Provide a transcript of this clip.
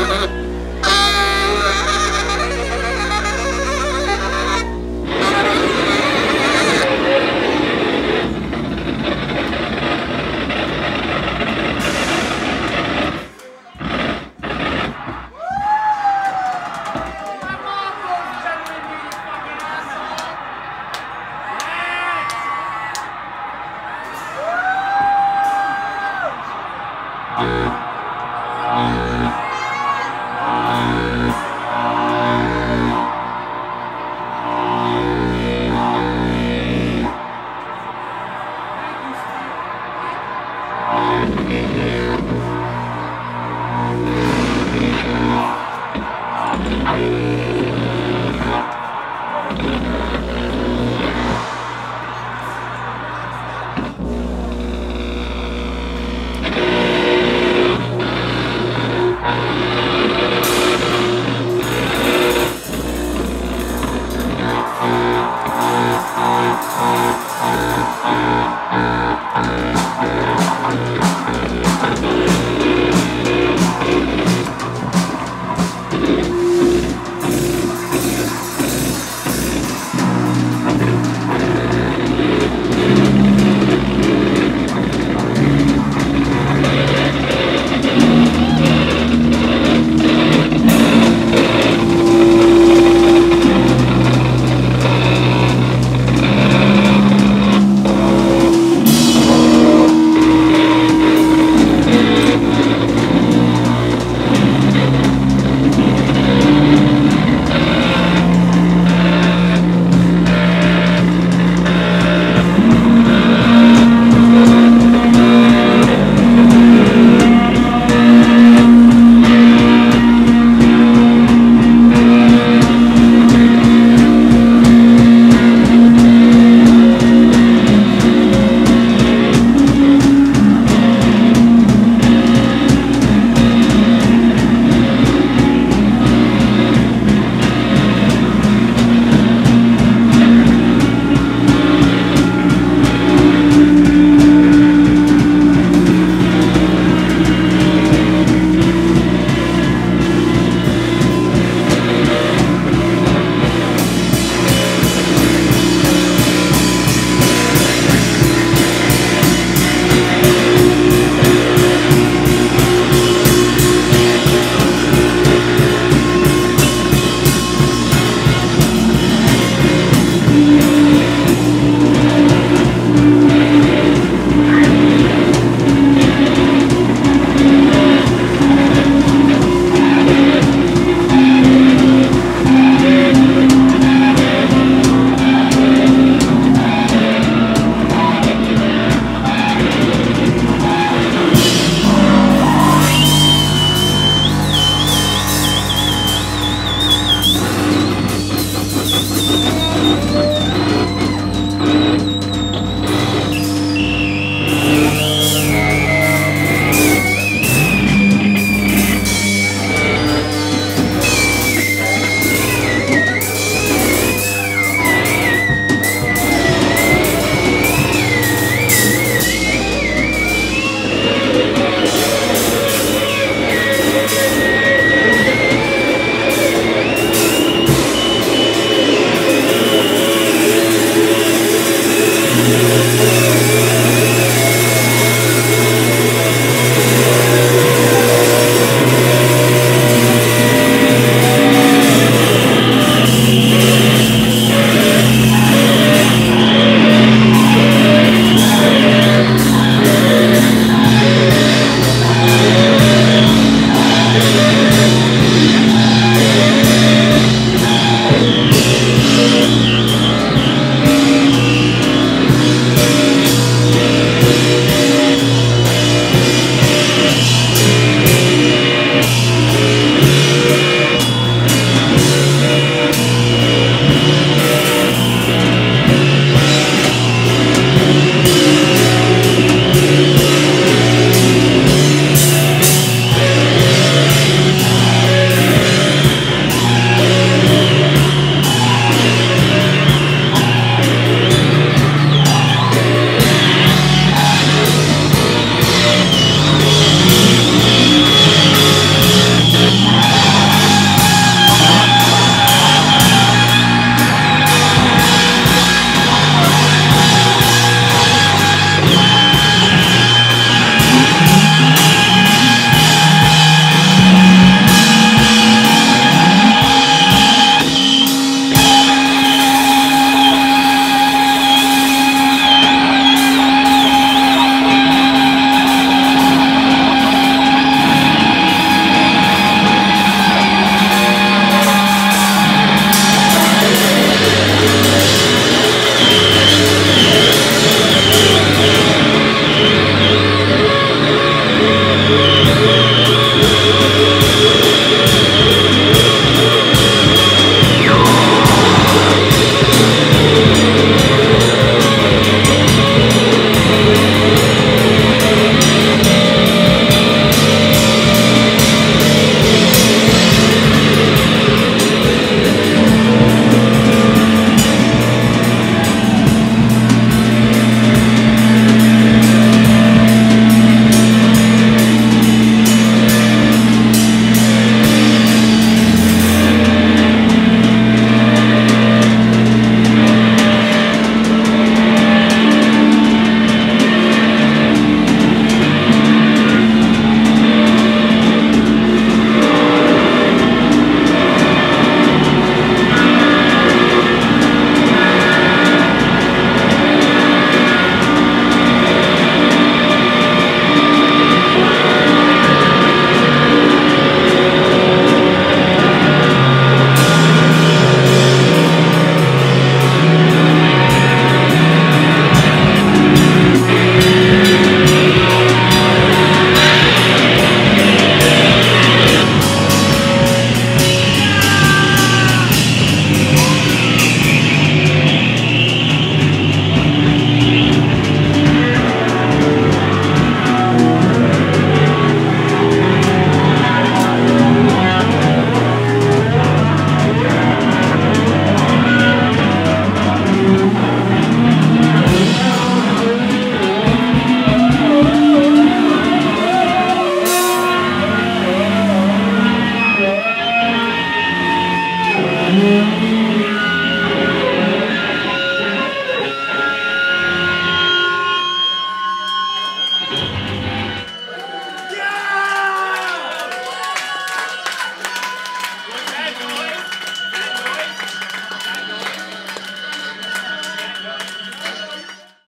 Ha ha ha!